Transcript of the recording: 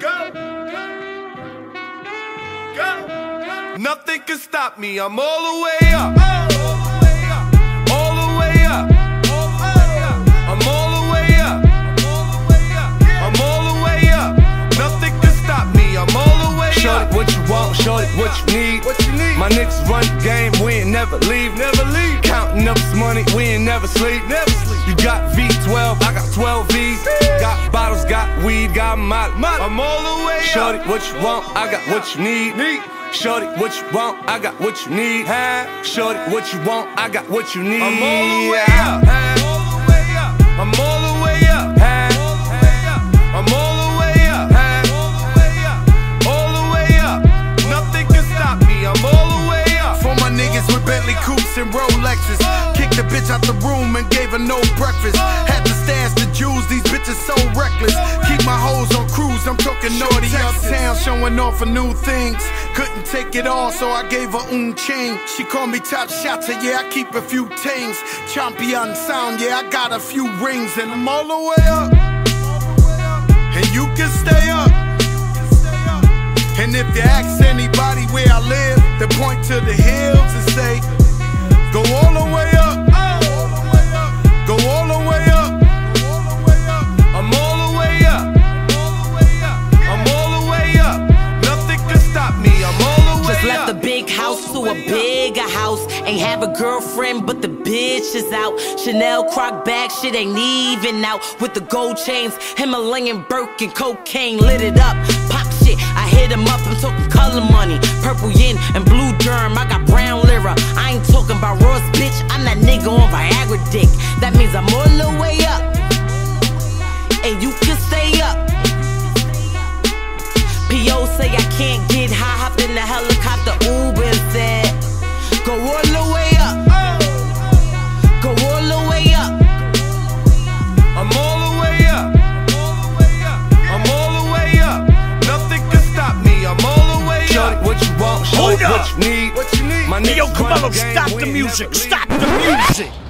Go. Go. Nothing can stop me. I'm all the way up. All the way up. I'm all the way up. I'm all the way up. Nothing can stop me. I'm all the way up. Shorty, what you want? Shorty, what you need? What you need? My niggas run the game, we ain't never leave. Never leave. Counting up this money, we ain't never sleep. Never sleep. You got V12, I got 12 V's. Got bottles, got weed, got molly. I'm all the way Shorty, up. what you want? I got what you need. Need. Shorty, what you want? I got what you need. Huh? Shorty, what you want? I got what you need. I'm all the way up. And gave her no breakfast. Had to stash the jewels, these bitches so reckless. Keep my hoes on cruise, I'm talking naughty uptown, showing off for new things. Couldn't take it all, so I gave her un chain. She called me top shotter, yeah, I keep a few things. Champion sound, yeah, I got a few rings, and I'm all the way up. And you can stay up. And if you ask anybody where I live, they point to the hills and say, Go all to a bigger house. Ain't have a girlfriend, but the bitch is out. Chanel croc bag, shit ain't even out. With the gold chains, Himalayan Birkin, cocaine lit it up. Pop shit, I hit him up, I'm talking color money. Purple yin and blue germ, I got brown lira. I ain't talking about Ross, bitch. I'm that nigga on Viagra dick. That means I'm all the way up. And you can stay up. P.O. say I can't get high, hop in the helicopter, need? What you need? My yo, Cabello, stop the music. Stop the music.